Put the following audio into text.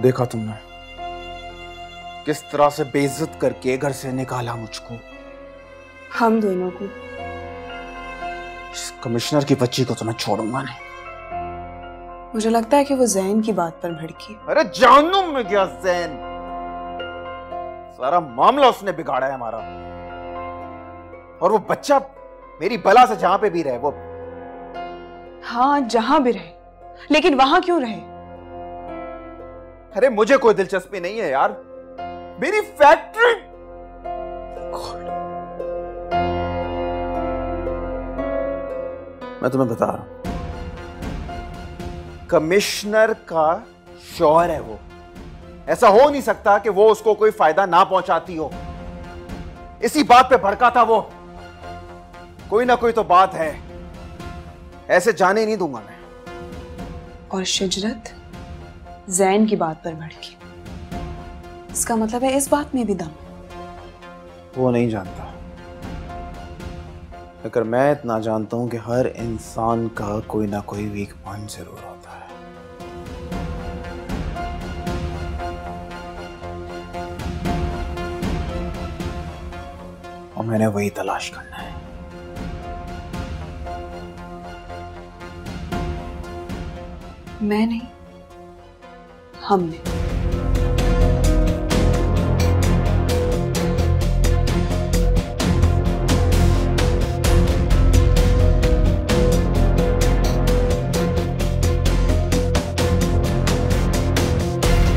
देखा तुमने? किस तरह से बेइज्जत करके घर से निकाला मुझको? हम दोनों को। इस कमिश्नर की बच्ची को तो मैं छोड़ूँगा नहीं। मुझे लगता है कि वो जैन की बात पर भड़की। अरे जानू में गया जैन। सारा मामला उसने बिगाड़ा है हमारा। और वो बच्चा मेरी बला से जहाँ पे भी रहे वो हाँ जहाँ भी रहे। लेकिन वहाँ क्यों रहे? अरे मुझे कोई दिलचस्पी नहीं है यार। मेरी फैक्ट्री मैं तुम्हें बता रहा हूँ। कमिश्नर का शौहर है वो। ऐसा हो नहीं सकता कि वो उसको कोई फ़ायदा ना पहुंचाती हो। इसी बात पे भड़का था वो। कोई ना कोई तो बात है। ऐसे जाने नहीं दूँगा मैं। और शिजरत? जैन की बात पर भड़की। इसका मतलब है इस बात में भी दम। वो नहीं जानता। अगर मैं इतना जानता हूँ कि हर इंसान का कोई ना कोई वीक पॉइंट ज़रूर होता है। और मैंने वही तलाश करना है। मैं नहीं। हमने